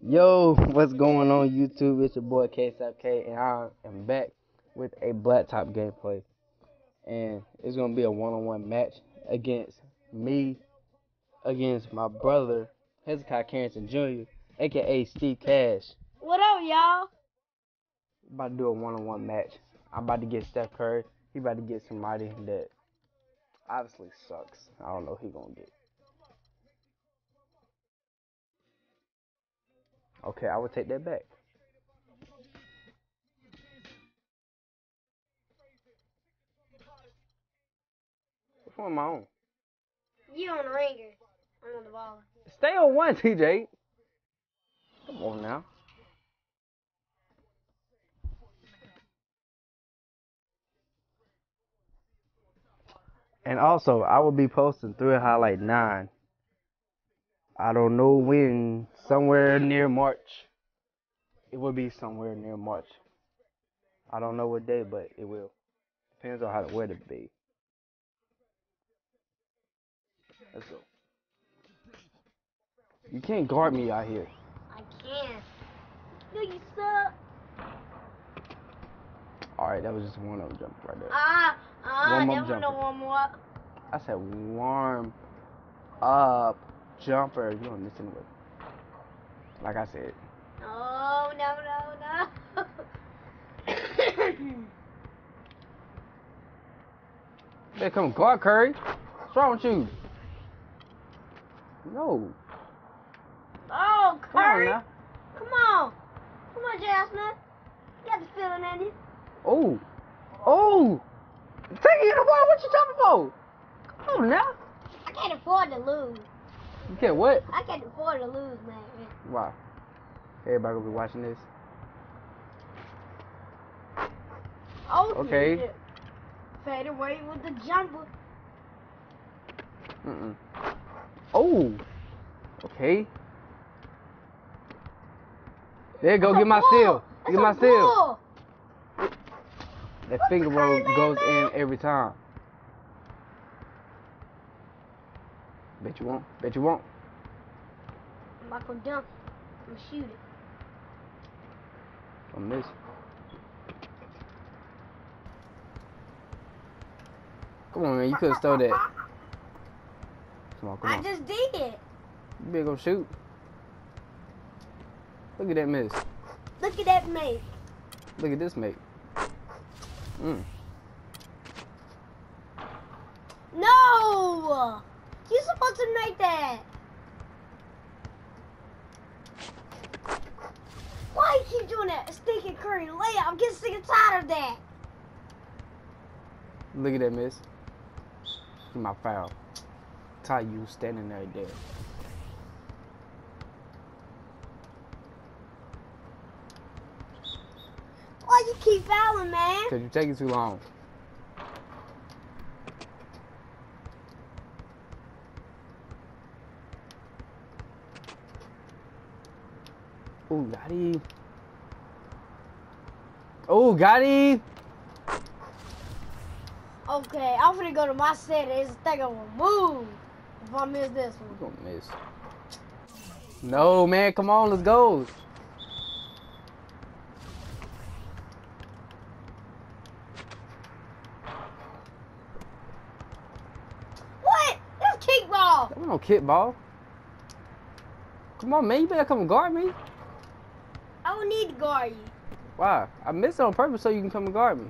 Yo, what's going on YouTube? It's your boy KSFK and I am back with a Blacktop gameplay. And it's gonna be a one-on-one -on -one match against me against my brother Hezekiah Carrington Jr. aka Steve Cash. What up, y'all? About to do a one-on-one -on -one match. I'm about to get Steph Curry. He about to get somebody that obviously sucks. I don't know who he gonna get. Okay, I will take that back. Which one am I on? You on the ringer. I'm on the ball. Stay on one, TJ. Come on now. And also, I will be posting through highlight 9 I don't know when, somewhere near March. It will be somewhere near March. I don't know what day, but it will. Depends on how the weather be. Let's go. You can't guard me out here. I can't. No, you suck. Alright, that was just one of them jump right there. Ah, ah, Warm up never jumper. know warm up. I said warm up jumper. You don't listen it. Like I said. Oh, no, no, no. Hey, come guard Curry. What's wrong with you? No. oh, Curry. Come on now. Come on. Come on, Jasmine. You got the feeling in you. Oh. Oh. Take it in the ball. What you jumping for? Come on now. I can't afford to lose. You can't what? I can't afford to lose, man. Why? Everybody gonna be watching this. Oh, Okay. shit. Fade away with the jumper. Mm-mm. Oh. Okay. There you go. That's Get my. That's Get my pull. That finger roll goes in every time. Bet you won't. Bet you won't. I'm not gonna dunk. I'm gonna shoot it. Gonna miss. Come on, man. You could have stole that. Come on, come I on. just did. You better go shoot. Look at that miss. Look at that mate. Look at this mate. Mm. No! You're supposed to make that. Why you keep doing that? Stinking curry layup. I'm getting sick and tired of that. Look at that miss. My foul. Ty, you standing right there. Why you keep fouling, man? Cause you're taking too long. Oh, got him. Oh, got him. Okay, I'm gonna go to my settings. Think I'm gonna move if I miss this one. You one. gonna miss. No, man, come on, let's go. What? That's kickball. That was no kickball. Come on, man, you better come guard me. I don't need to guard you. Why? I missed it on purpose so you can come and guard me.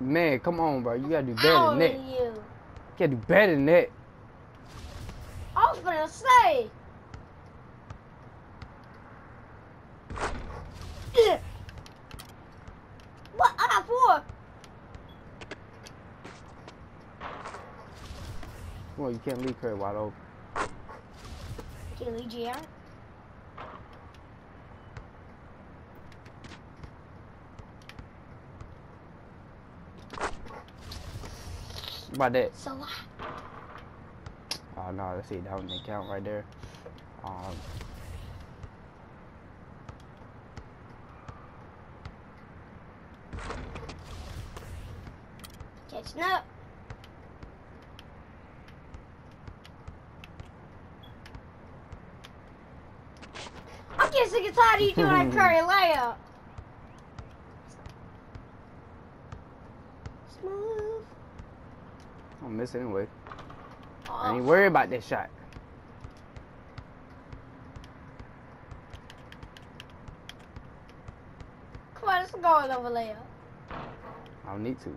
Man, come on, bro. You gotta do better than that. You you. gotta do better than that. I was gonna say. What? I got four. On, you can't leave her wide open. Can you? How about that? So what? Oh no, let's see, that one didn't count right there. Um, Catching up. get sick and tired of you doing that curry layup. I'm miss anyway. Oh, I ain't worried about this shot. Come on, let's go over layup. I don't need to.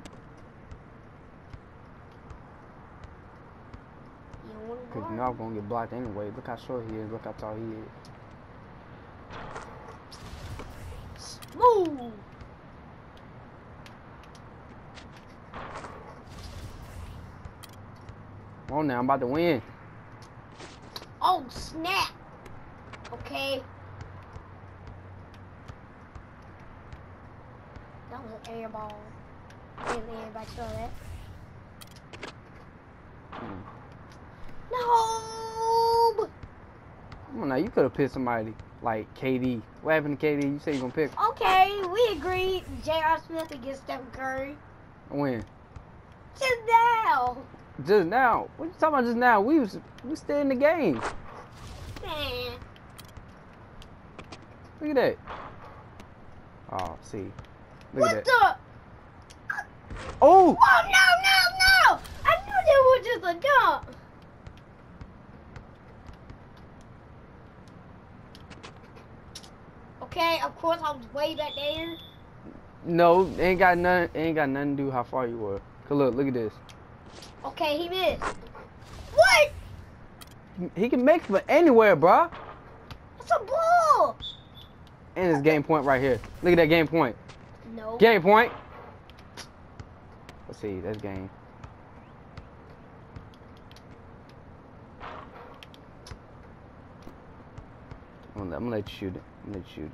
Cause you know I'm gonna get blocked anyway. Look how short he is. Look how tall he is. Come on now, I'm about to win. Oh, snap. Okay. That was an air ball. Didn't everybody saw that? No. Come on now, you could have picked somebody like KD. What happened to KD? You say you're gonna pick Okay, we agreed. J.R. Smith against Stephen Curry. when? Just now. Just now. What you talking about? Just now? We was we still in the game. Man. Look at that. Oh, see. Look what at that. the? Oh, Oh, no, no, no. I knew that was just a dunk. Okay, of course I was way back there. no, ain't got none. Ain't got nothing to do how far you were. Cause look, look at this. Okay, he missed. What? He can make from anywhere, bro. It's a ball. And his game point right here. Look at that game point. No. Game point. Let's see. That's game. I'm gonna, I'm gonna let you shoot it. I'm gonna let you shoot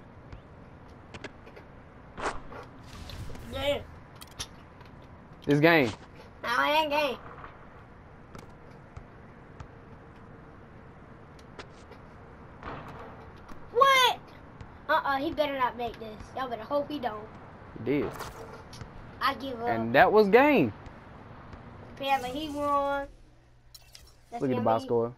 it. Yeah. This game. Now I ain't game. What? Uh-uh, he better not make this. Y'all better hope he don't. You did. I give up. And that was game. Apparently he won. That's Look at the box score.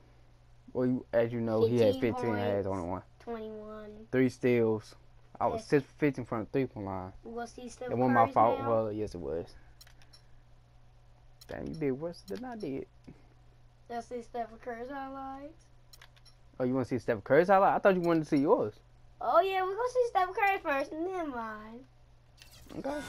Well, you, as you know, he had 15 15 and I had points. only one. 21. Three steals. I was Yes. six fifteen from the three point line. We'll see Steph It wasn't my fault. now. Well, yes, it was. Damn, you did worse than I did. Let's see Steph Curry's highlights. Oh, you want to see Steph Curry's highlight? I thought you wanted to see yours. Oh yeah, we're gonna see Steph Curry first, and then mine. Okay.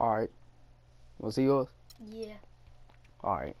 All right. Want to see yours? Yeah. All right.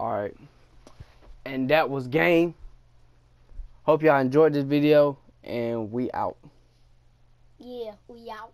All right. That was game. Hope y'all enjoyed this video and we out. Yeah, we out.